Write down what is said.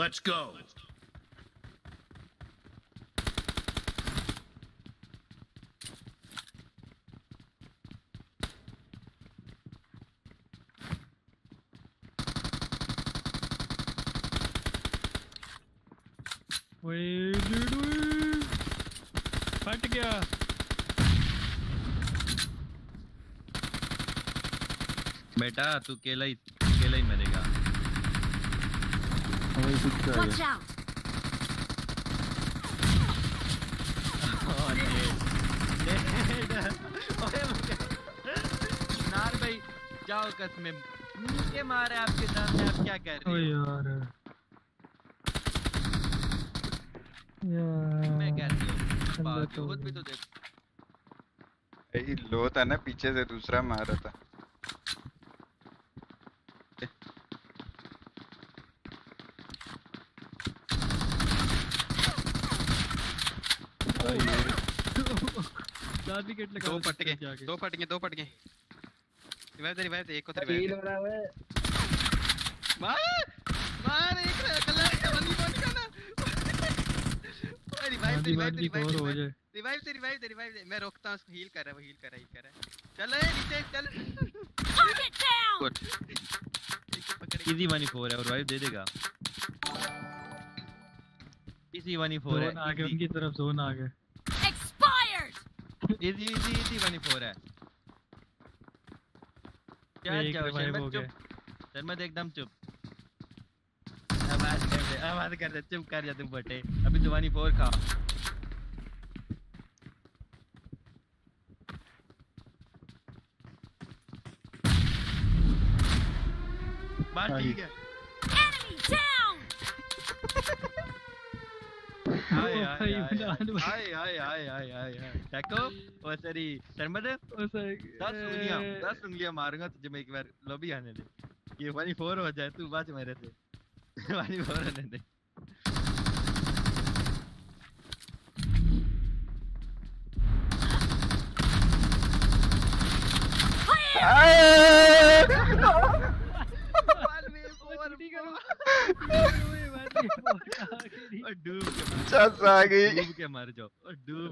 Let's go. ओए dude, ओए। फट गया बेटा तू अकेला Watch out! नेट। नार भाई जाओ कसम मुझे मारे आपके सामने आप क्या कर रहे हो? यार यार। मैं कहती हूँ अंदर बात तो खुद भी तो देख। लो था ना पीछे से दूसरा मारा था। दादी किट लगा दो पट गए दो पट गए दो पट गए रिवाइव दे रिवाइव दे एक को तो रिवाइव हो रहा है। मार मार एक कलर का बंदी बन का ना रिवाइव दे रिवाइव दे रिवाइव हो जाए रिवाइव दे रिवाइव दे रिवाइव दे। मैं रोकता हूँ उसको हील कर रहा है वो हील कर रहा है हील कर रहा है। चल ए नीचे चल। इजी 1 है और रिवाइव दे देगा। इजी 1 है जोन आ गए उनकी तरफ़ जोन आ गए! इजी इजी इजी 1 है। क्या हो शर्मत गए चुप? शर्मत एकदम चुप। आवाज़ कर दे आवाज़ कर दे चुप कर जा तू बटे। अभी तो 1 खा। बात हाँ ठीक है! हाय हाय। हाय हाय हाय हाय हाय हाय टैको ओ ओ सर, दस उंगलियाँ ए, उंगलियाँ मारूँगा तुझे मैं एक बार लॉबी आने दे ये वन फोर हो जाए तू बच मेरे से वन फोर होने दे ओए, बात नहीं, बहुत आखिरी। और डूब के डूब के मर जाओ। डूब